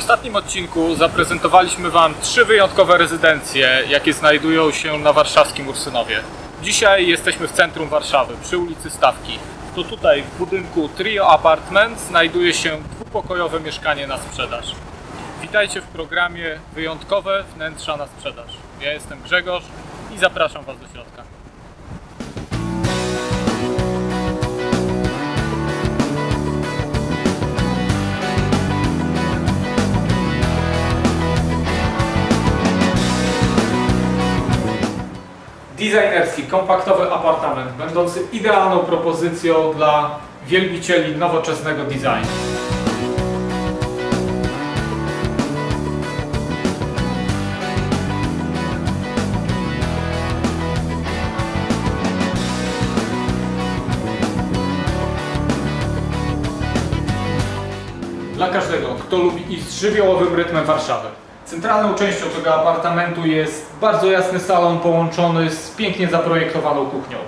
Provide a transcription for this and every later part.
ostatnim odcinku zaprezentowaliśmy Wam trzy wyjątkowe rezydencje, jakie znajdują się na warszawskim Ursynowie. Dzisiaj jesteśmy w centrum Warszawy, przy ulicy Stawki. To tutaj w budynku Trio Apartment znajduje się dwupokojowe mieszkanie na sprzedaż. Witajcie w programie Wyjątkowe wnętrza na sprzedaż. Ja jestem Grzegorz i zapraszam Was do środka. Designerski, kompaktowy apartament, będący idealną propozycją dla wielbicieli nowoczesnego designu. Dla każdego, kto lubi iść żywiołowym rytmem Warszawy. Centralną częścią tego apartamentu jest bardzo jasny salon połączony z pięknie zaprojektowaną kuchnią.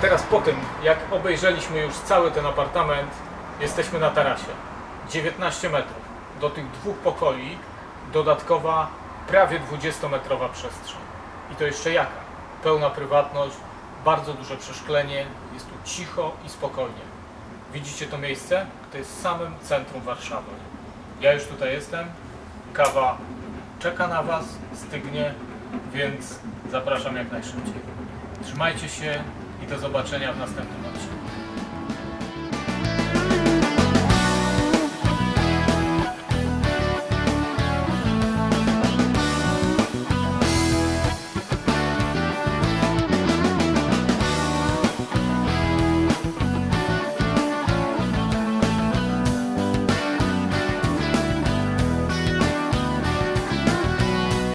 Teraz po tym, jak obejrzeliśmy już cały ten apartament, jesteśmy na tarasie. 19 metrów. Do tych dwóch pokoi dodatkowa prawie 20-metrowa przestrzeń. I to jeszcze jaka? Pełna prywatność, bardzo duże przeszklenie, jest tu cicho i spokojnie. Widzicie to miejsce? To jest samym centrum Warszawy. Ja już tutaj jestem, kawa czeka na Was, stygnie, więc zapraszam jak najszybciej. Trzymajcie się i do zobaczenia w następnym odcinku.